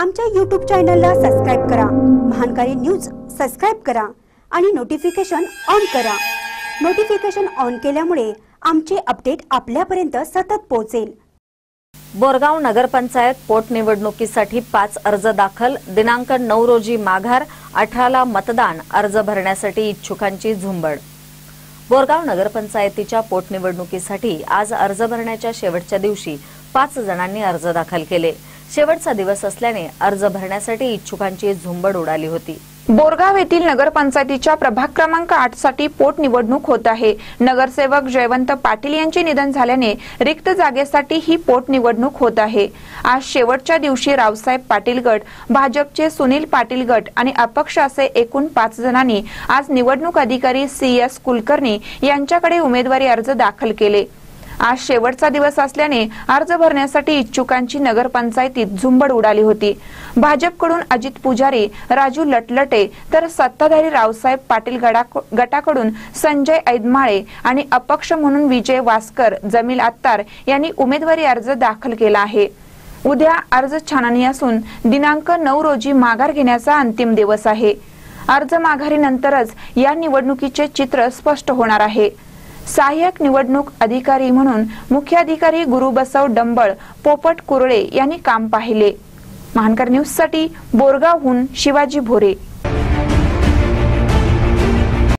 आमच्या यूट्यूब चॅनलला सबस्क्राईब करा. महानकारी न्यूज सबस्क्राईब करा आणि नोटिफिकेशन ऑन करा. नोटिफिकेशन ऑन केल्यामुळे आमचे अपडेट आपल्यापर्यंत सतत पोहोचेल. बोरगाव नगरपंचायत पोटनिवडणुकीसाठी पाच अर्ज दाखल दिनांक नऊ रोजी माघार अठराला मतदान अर्ज भरण्यासाठी इच्छुकांची झुंबड. बोरगाव नगरपंचायतीच्या पोटनिवडणुकीसाठी आज अर्ज भरण्याच्या शेवटच्या दिवशी पाच जणांनी अर्ज दाखल केले. शेवटचा दिवस असल्याने अर्ज भरण्यासाठी इच्छुकांची झुंबड उडाली होती. बोरगाव येथील नगरपंचायतीच्या प्रभाग क्रमांक आठसाठी पोटनिवडणूक होत आहे. नगरसेवक जयवंत पाटील यांचे निधन झाल्याने रिक्त जागेसाठी ही पोटनिवडणूक होत आहे. आज शेवटच्या दिवशी रावसाहेब पाटील गट भाजपचे सुनील पाटील गट आणि अपक्ष असे एकूण पाच जणांनी आज निवडणूक अधिकारी सी एस कुलकर्णी यांच्याकडे उमेदवारी अर्ज दाखल केले. आज शेवटचा दिवस असल्याने अर्ज भरण्यासाठी इच्छुकांची नगरपंचायतीत झुंबड उडाली होती. भाजपकडून अजित पुजारी राजू लटलटे तर सत्ताधारी रावसाहेब पाटील गडा- गटाकडून संजय ऐदमाळे आणि अपक्ष म्हणून विजय वासकर जमील अत्तार यांनी उमेदवारी अर्ज दाखल केला आहे. उद्या अर्ज छाननी असून दिनांक नऊ रोजी माघार घेण्याचा अंतिम दिवस आहे. अर्ज माघारीनंतरच या निवडणुकीचे चित्र स्पष्ट होणार आहे. सहाय्यक निवडणूक अधिकारी म्हणून मुख्याधिकारी गुरु गुरुबसव डंबळ पोपट कुरळे यांनी काम पाहिले. महानकर न्यूजसाठी बोरगावहून शिवाजी भोरे.